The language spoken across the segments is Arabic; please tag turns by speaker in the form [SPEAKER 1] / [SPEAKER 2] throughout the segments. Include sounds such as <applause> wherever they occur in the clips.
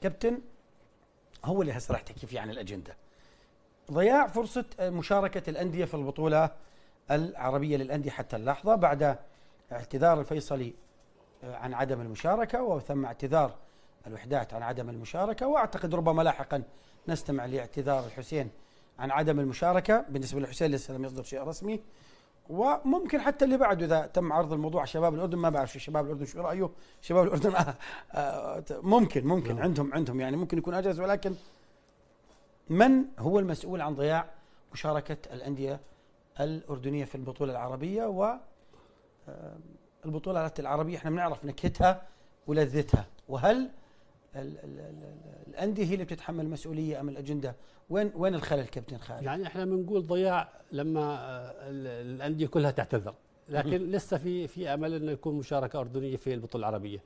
[SPEAKER 1] كابتن هو اللي هسه راح تحكي فيه عن الأجندة. ضياع فرصة مشاركة الأندية في البطولة العربية للأندية حتى اللحظة بعد اعتذار الفيصلي عن عدم المشاركة وثم اعتذار الوحدات عن عدم المشاركة. وأعتقد ربما لاحقا نستمع لإعتذار الحسين عن عدم المشاركة. بالنسبة للحسين لسه لم يصدر شيء رسمي. وممكن حتى اللي بعده إذا تم عرض الموضوع شباب الأردن ما بعرف شباب الأردن شو رأيه. شباب الأردن <laughs> آه آه ممكن ممكن نعم. عندهم عندهم. يعني ممكن يكون اجهز ولكن من هو المسؤول عن ضياع مشاركة الأندية الأردنية في البطولة العربية و آه، البطولات العربية؟ إحنا بنعرف نكهتها ولذتها. وهل الأندية هي اللي بتتحمل المسؤولية أم الأجندة؟ وين وين الخلل كابتن خالد؟
[SPEAKER 2] يعني إحنا بنقول ضياع لما آه، الأندية كلها تعتذر. لكن لسه في في أمل إنه يكون مشاركة أردنية في البطولة العربية.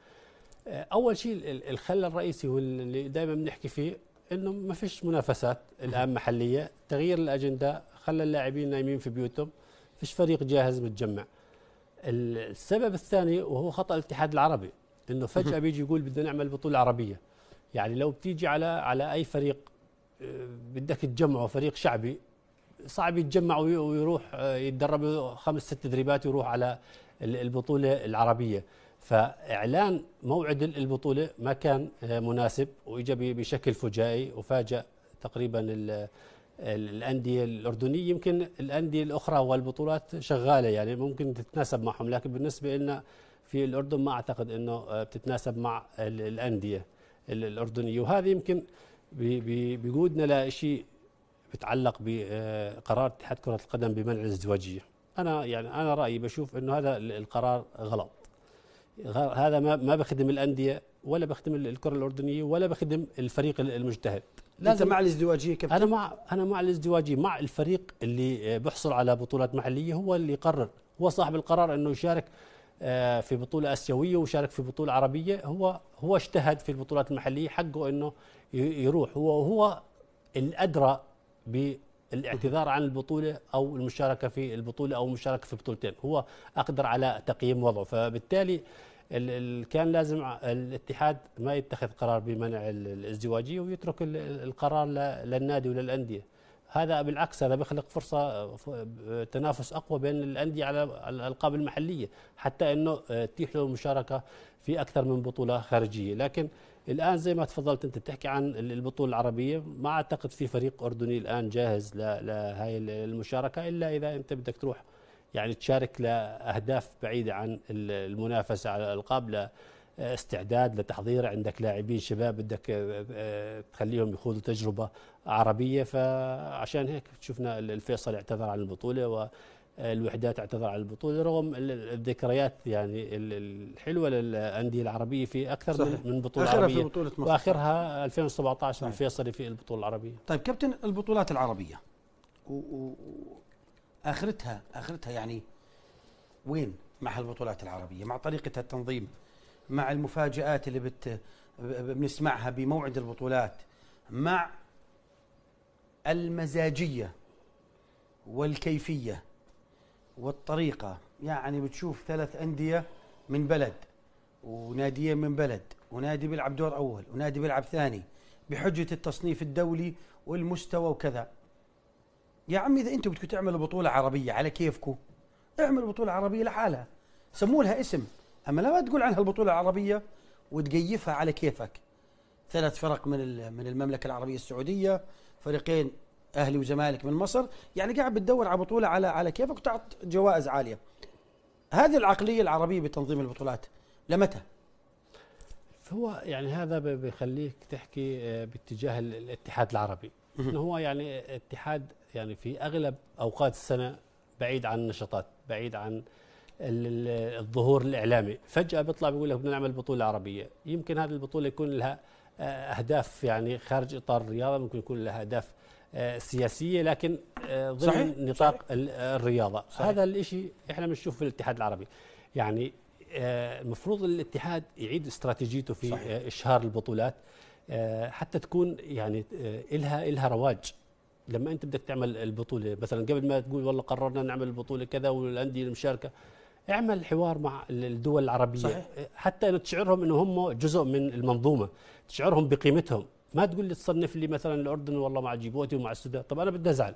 [SPEAKER 2] آه، أول شيء الخلل الرئيسي واللي دائما بنحكي فيه إنه ما فيش منافسات الآن محلية. تغيير الأجندة خلى اللاعبين نايمين في بيوتهم. فيش فريق جاهز متجمع. السبب الثاني وهو خطأ الاتحاد العربي. إنه فجأة بيجي يقول بدنا نعمل بطولة عربية. يعني لو بتيجي على على أي فريق آه، بدك تجمعه فريق شعبي صعب يتجمع ويروح آه، يتدرب خمس ست تدريبات ويروح على البطولة العربية. فإعلان موعد البطولة ما كان آه، مناسب واجى بشكل فجائي وفاجأ تقريبا الأندية الأردنية. يمكن الأندية الأخرى والبطولات شغالة يعني ممكن تتناسب معهم لكن بالنسبة لنا في الأردن ما أعتقد إنه آه، بتتناسب مع الأندية الأردنية. وهذا يمكن بيقودنا لشيء بيتعلق بقرار اتحاد كرة القدم بمنع الازدواجية. أنا يعني أنا رأيي بشوف إنه هذا القرار غلط. هذا ما ما بخدم الأندية ولا بخدم الكرة الأردنية ولا بخدم الفريق المجتهد.
[SPEAKER 1] لازم مع الازدواجية
[SPEAKER 2] كابتن أنا مع أنا مع الازدواجية. مع الفريق اللي بيحصل على بطولات محلية هو اللي يقرر. هو صاحب القرار إنه يشارك آه، في بطولة آسيوية وشارك في بطولة عربية. هو هو اجتهد في البطولات المحلية حقه إنه يروح. هو هو الأدرى بالاعتذار عن البطولة أو المشاركة في البطولة أو المشاركة في بطولتين. هو أقدر على تقييم وضعه. فبالتالي كان لازم الاتحاد ما يتخذ قرار بمنع الازدواجية ويترك القرار للنادي وللأندية. هذا بالعكس هذا بيخلق فرصة تنافس أقوى بين الأندية على الألقاب المحلية حتى إنه تتيح له المشاركه في أكثر من بطولة خارجية. لكن الآن زي ما تفضلت أنت بتحكي عن البطولة العربية ما أعتقد في فريق أردني الآن جاهز لهي المشاركة إلا إذا أنت بدك تروح يعني تشارك لأهداف بعيدة عن المنافسة على الألقاب استعداد لتحضير عندك لاعبين شباب بدك آه، آه، تخليهم يخوضوا تجربة عربية. فعشان هيك شفنا الفيصل اعتذر عن البطولة والوحدات اعتذر عن البطولة رغم الذكريات يعني الحلوة للأندية العربية في أكثر صحيح. من بطولة
[SPEAKER 1] آخرها
[SPEAKER 2] عربية.
[SPEAKER 1] في بطولة مصر.
[SPEAKER 2] وآخرها 2017 الفيصلي في البطولة العربية.
[SPEAKER 1] طيب كابتن البطولات العربية. و... و... اخرتها آخرتها يعني وين مع هالبطولات العربية؟ مع طريقة التنظيم؟ مع المفاجآت اللي بت بنسمعها بموعد البطولات مع المزاجية والكيفية والطريقة. يعني بتشوف ثلاث أندية من بلد وناديين من بلد ونادي بيلعب دور أول ونادي بيلعب ثاني بحجة التصنيف الدولي والمستوى وكذا. يا عمي إذا أنتم بدكم تعملوا بطولة عربية على كيفكم؟ اعملوا بطولة عربية لحالها. سموا لها اسم. أما لا تقول عنها البطولة العربية وتقيفها على كيفك. ثلاث فرق من من المملكة العربية السعودية فريقين أهلي وزمالك من مصر. يعني قاعد بتدور على بطولة على على كيفك وتعط جوائز عالية. هذه العقلية العربية بتنظيم البطولات لمتى؟
[SPEAKER 2] هو يعني هذا بيخليك تحكي آه، باتجاه الاتحاد العربي. إنه هو يعني اتحاد يعني في أغلب أوقات السنة بعيد عن النشاطات بعيد عن الظهور الإعلامي فجأة بيطلع بيقول لك بدنا نعمل بطولة عربية يمكن هذه البطولة يكون لها آه، أهداف يعني خارج إطار الرياضة ممكن يكون لها أهداف آه، سياسية لكن آه، ضمن صحيح. نطاق صحيح. الرياضة صحيح. هذا الشيء إحنا بنشوف في الاتحاد العربي يعني المفروض الاتحاد يعيد استراتيجيته في صحيح. إشهار البطولات حتى تكون يعني إلها إلها رواج لما أنت بدك تعمل البطولة مثلا قبل ما تقول والله قررنا نعمل البطولة كذا والأندية المشاركة اعمل حوار مع الدول العربية.
[SPEAKER 1] صحيح.
[SPEAKER 2] حتى تشعرهم إنه هم جزء من المنظومة تشعرهم بقيمتهم. ما تقول لي تصنف لي مثلا الأردن والله مع جيبوتي ومع السودان. طب أنا بدي أزعل.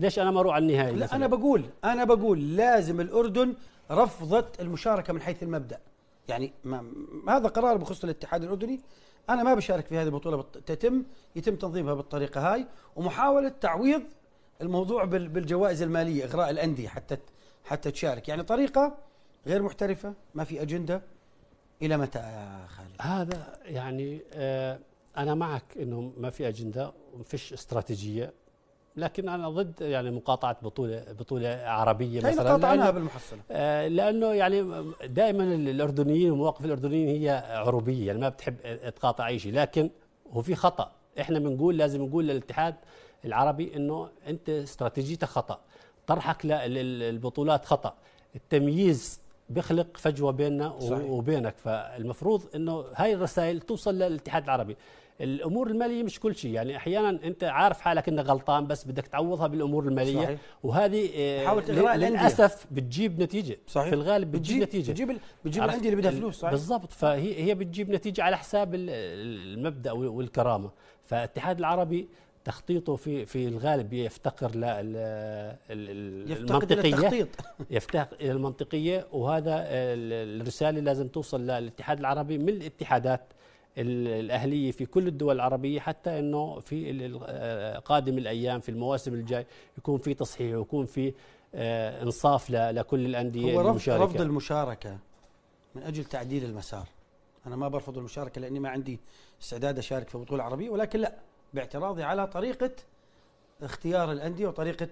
[SPEAKER 2] ليش أنا ما أروح على النهائي
[SPEAKER 1] لا
[SPEAKER 2] مثلاً؟
[SPEAKER 1] أنا بقول أنا بقول لازم الأردن رفضت المشاركة من حيث المبدأ. يعني ما هذا قرار بخصوص الاتحاد الأردني. أنا ما بشارك في هذه البطولة بط- تتم يتم تنظيمها بالطريقة هاي. ومحاولة تعويض الموضوع بال- بالجوائز المالية إغراء الأندية حتى حتى تشارك. يعني طريقة غير محترفة ما في أجندة. إلى متى يا خالد؟
[SPEAKER 2] هذا يعني آه أنا معك إنه ما في أجندة وما فيش استراتيجية. لكن أنا ضد يعني مقاطعة بطولة بطولة
[SPEAKER 1] عربية
[SPEAKER 2] مثلا
[SPEAKER 1] قاطعناها
[SPEAKER 2] لأنه-
[SPEAKER 1] بالمحصلة.
[SPEAKER 2] آه، لأنه يعني دائما الأردنيين ومواقف الأردنيين هي عروبية يعني ما بتحب تقاطع أي شيء. لكن هو في خطأ. إحنا بنقول لازم نقول للاتحاد العربي إنه أنت استراتيجيتك خطأ. طرحك للبطولات خطأ. التمييز بيخلق فجوة بيننا
[SPEAKER 1] صحيح.
[SPEAKER 2] وبينك. فالمفروض إنه هاي الرسائل توصل للاتحاد العربي. الأمور المالية مش كل شيء. يعني أحيانا أنت عارف حالك إنك غلطان بس بدك تعوضها بالأمور المالية.
[SPEAKER 1] صحيح.
[SPEAKER 2] وهذه آه،. للأسف بتجيب نتيجة.
[SPEAKER 1] صحيح.
[SPEAKER 2] في الغالب بتجيب نتيجة.
[SPEAKER 1] بتجيب ال- بتجيب
[SPEAKER 2] عرفت؟
[SPEAKER 1] الأندية اللي بدها فلوس صحيح.
[SPEAKER 2] بالضبط. فهي هي بتجيب نتيجة على حساب ال- المبدأ وال- والكرامة. فالاتحاد العربي تخطيطه في في الغالب يفتقر لل
[SPEAKER 1] يفتقد إلى
[SPEAKER 2] المنطقية.
[SPEAKER 1] التخطيط. <laughs>
[SPEAKER 2] يفتقر إلى المنطقية وهذا ال- الرسالة لازم توصل للاتحاد العربي من الاتحادات ال- الأهلية في كل الدول العربية حتى إنه في آه، قادم الأيام في المواسم الجاي يكون في تصحيح ويكون في آه، إنصاف لكل الأندية
[SPEAKER 1] هو
[SPEAKER 2] المشاركة.
[SPEAKER 1] رفض المشاركة من أجل تعديل المسار. أنا ما برفض المشاركة لأني ما عندي استعداد أشارك في بطولة عربية ولكن لا. باعتراضي على طريقة اختيار الأندية وطريقة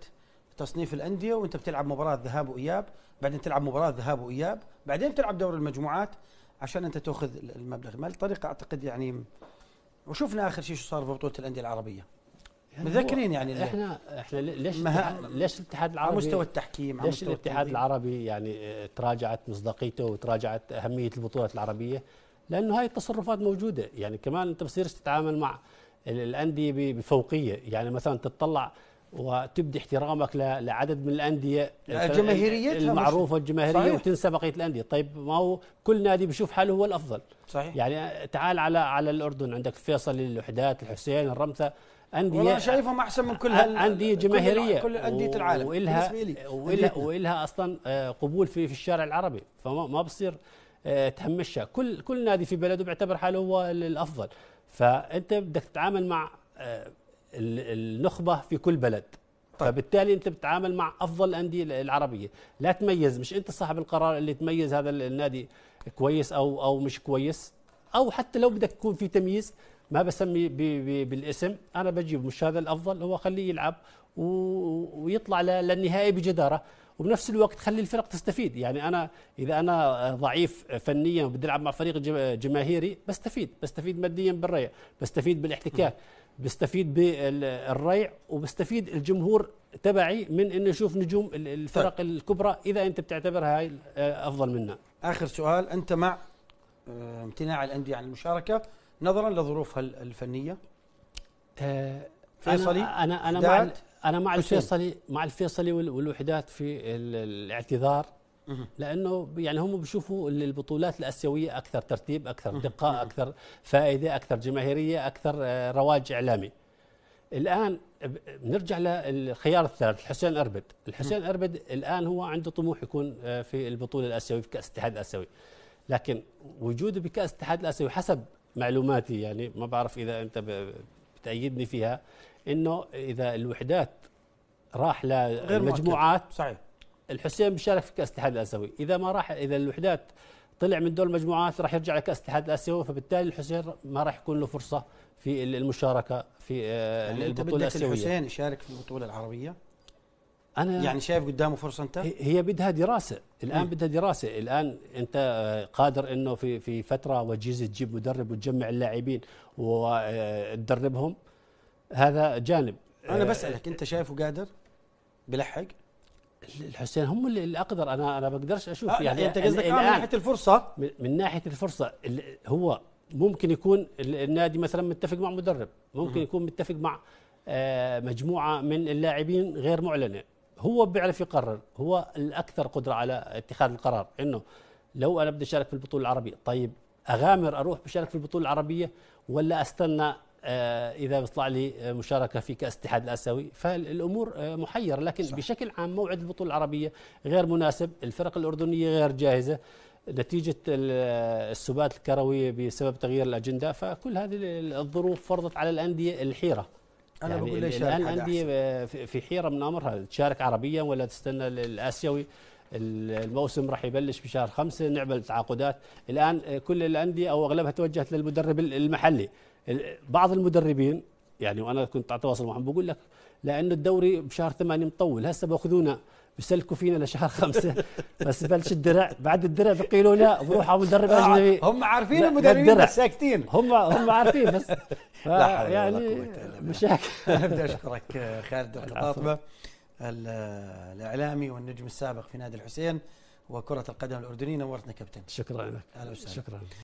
[SPEAKER 1] تصنيف الأندية وأنت بتلعب مباراة ذهاب وإياب بعدين تلعب مباراة ذهاب وإياب بعدين تلعب دور المجموعات عشان أنت تأخذ المبلغ. ما الطريقة أعتقد يعني وشفنا آخر شيء شو صار في بطولة الأندية العربية.
[SPEAKER 2] يعني
[SPEAKER 1] متذكرين يعني ال-
[SPEAKER 2] إحنا إحنا ليش الاتحاد- ليش الاتحاد
[SPEAKER 1] على
[SPEAKER 2] العربي
[SPEAKER 1] مستوى التحكيم على
[SPEAKER 2] ليش
[SPEAKER 1] مستوى
[SPEAKER 2] الاتحاد. العربي يعني آه، تراجعت مصداقيته وتراجعت أهمية البطولات العربية؟ لأنه هاي التصرفات موجودة. يعني كمان انت بصيرش تتعامل مع الأندية بفوقية. يعني مثلا تطلع وتبدي احترامك لعدد من الأندية
[SPEAKER 1] لا، جماهيريتها
[SPEAKER 2] المعروفة الجماهيرية
[SPEAKER 1] صحيح.
[SPEAKER 2] وتنسى بقية الأندية. طيب ما هو كل نادي بيشوف حاله هو الأفضل.
[SPEAKER 1] صحيح.
[SPEAKER 2] يعني تعال على على الأردن. عندك فيصل الوحدات الحسين الرمثا أندية
[SPEAKER 1] والله شايفهم أحسن من كل هال
[SPEAKER 2] أندية
[SPEAKER 1] كل-
[SPEAKER 2] جماهيرية.
[SPEAKER 1] كل أندية العالم
[SPEAKER 2] وإلها وإلها. وإلها أصلا آه، قبول في في الشارع العربي. فما ما بصير آه، تهمشها. كل كل نادي في بلده بيعتبر حاله هو ال- فأنت بدك تتعامل مع آه، ال- النخبة في كل بلد.
[SPEAKER 1] طيب.
[SPEAKER 2] فبالتالي أنت بتتعامل مع أفضل الانديه العربية. لا تميز مش أنت صاحب القرار اللي تميز هذا النادي كويس أو أو مش كويس. أو حتى لو بدك يكون في تمييز ما بسمي ب- ب- بالاسم. أنا بجيب مش هذا الأفضل هو خليه يلعب ويطلع للنهائي بجدارة. وبنفس الوقت خلي الفرق تستفيد. يعني أنا إذا أنا ضعيف فنيا وبدي العب مع فريق جما- جماهيري بستفيد. بستفيد ماديا بالريع. بستفيد بالاحتكاك. بستفيد بالريع. وبستفيد الجمهور تبعي من إنه يشوف نجوم ال- الفرق الكبرى. إذا أنت بتعتبرها هاي أفضل منا.
[SPEAKER 1] آخر سؤال. أنت مع آه، امتناع الأندية عن المشاركة نظرا لظروفها ال- الفنية؟
[SPEAKER 2] آه،
[SPEAKER 1] فيصلي؟
[SPEAKER 2] أنا أنا أنا مع أنا مع
[SPEAKER 1] حسين.
[SPEAKER 2] الفيصلي مع الفيصلي وال- والوحدات في ال- الاعتذار. لأنه يعني هم بيشوفوا ال- البطولات الأسيوية أكثر ترتيب أكثر دقة أكثر فائدة أكثر جماهيرية أكثر آه، رواج إعلامي. الآن بنرجع للخيار الثالث الحسين أربد. الحسين أربد الآن هو عنده طموح يكون آه، في البطولة الأسيوية في كأس الاتحاد الأسيوي. لكن وجوده بكأس الاتحاد الأسيوي حسب معلوماتي يعني ما بعرف إذا أنت بتأيدني فيها. إنه إذا الوحدات راح للمجموعات.
[SPEAKER 1] صحيح.
[SPEAKER 2] الحسين بيشارك في كاس الاتحاد الاسيوي إذا ما راح إذا الوحدات طلع من دور المجموعات راح يرجع لكاس الاتحاد الاسيوي فبالتالي الحسين ما راح يكون له فرصة في المشاركة في آه،
[SPEAKER 1] يعني أنت
[SPEAKER 2] البطولة
[SPEAKER 1] بدك
[SPEAKER 2] الاسيويه
[SPEAKER 1] الحسين يشارك في البطولة العربية؟
[SPEAKER 2] أنا
[SPEAKER 1] يعني شايف قدامه فرصة أنت؟
[SPEAKER 2] هي- بدها دراسة. الآن
[SPEAKER 1] مم.
[SPEAKER 2] بدها دراسة. الآن أنت آه، قادر إنه في في فترة وجيزة تجيب مدرب وتجمع اللاعبين وتدربهم هذا جانب.
[SPEAKER 1] أنا
[SPEAKER 2] آه،
[SPEAKER 1] بسألك أنت شايفه قادر بلحق؟
[SPEAKER 2] الحسين هم اللي اللي أقدر. أنا أنا بقدرش أشوف
[SPEAKER 1] آه
[SPEAKER 2] يعني
[SPEAKER 1] يعني أنت قصدك
[SPEAKER 2] ال-
[SPEAKER 1] آه من ناحية الفرصة؟
[SPEAKER 2] من, ناحية الفرصة ال- هو ممكن يكون ال- النادي مثلا متفق مع مدرب ممكن. يكون متفق مع آه، مجموعة من اللاعبين غير معلنة. هو بيعرف يقرر هو الأكثر قدرة على اتخاذ القرار. إنه لو أنا بدي أشارك في البطولة العربية طيب أغامر أروح بشارك في البطولة العربية ولا أستنى إذا بيطلع لي مشاركة في كأس الاتحاد الآسيوي. فالأمور آه، محيره لكن صح. بشكل عام موعد البطولة العربية غير مناسب الفرق الأردنية غير جاهزة نتيجة السبات الكروي بسبب تغيير الأجندة. فكل هذه الظروف فرضت على الأندية الحيرة.
[SPEAKER 1] أنا يعني بقول ليش
[SPEAKER 2] الآن الأندية في حيرة من أمرها. تشارك عربيا ولا تستنى الآسيوي الموسم راح يبلش بشهر خمسة نعمل تعاقدات. الآن كل الأندية أو أغلبها توجهت للمدرب المحلي. بعض المدربين يعني وأنا كنت على تواصل معهم بقول لك لأنه الدوري بشهر ثمانية مطول هسه بأخذونا بيسلكوا فينا لشهر خمسة. <laughs> بس بلش الدرع بعد الدرع بقيلوا لا بروح على مدرب آه، اجنبي
[SPEAKER 1] هم عارفين المدربين بس ساكتين.
[SPEAKER 2] هم هم عارفين بس. <laughs> يعني مشاكل. <laughs>
[SPEAKER 1] بدي أشكرك خالد القطاطبه الإعلامي والنجم السابق في نادي الحسين وكرة القدم الاردنيه نورتنا كابتن.
[SPEAKER 2] شكرا لك. شكرا.